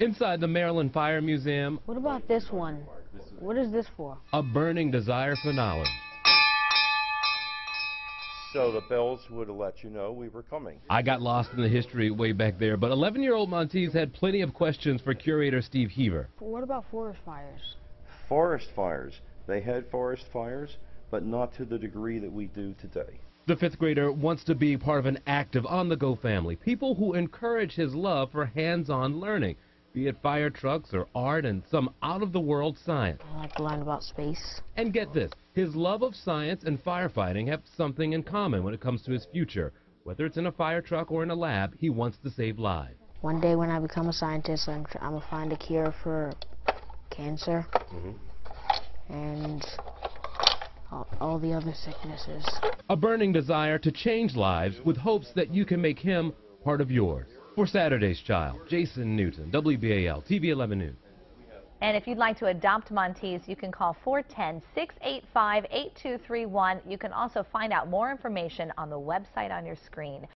Inside the Maryland Fire Museum, What about this one? What is this for? a burning desire for knowledge. So the bells would have let you know we were coming. I got lost in the history way back there, but 11-year-old Montese had plenty of questions for curator Steve Heaver. What about forest fires? Forest fires. They had forest fires, but not to the degree that we do today. The fifth grader wants to be part of an active, on-the-go family, people who encourage his love for hands-on learning, be it fire trucks or art and some out-of-the-world science. I like to learn about space. And get this, his love of science and firefighting have something in common when it comes to his future. Whether it's in a fire truck or in a lab, he wants to save lives. One day when I become a scientist, I'm, I'm gonna find a cure for cancer mm-hmm. and all, all the other sicknesses. A burning desire to change lives with hopes that you can make him part of yours. For Saturday's Child, Jason Newton, WBAL, TV 11 News. And if you'd like to adopt Montese, you can call 410-685-8231. You can also find out more information on the website on your screen.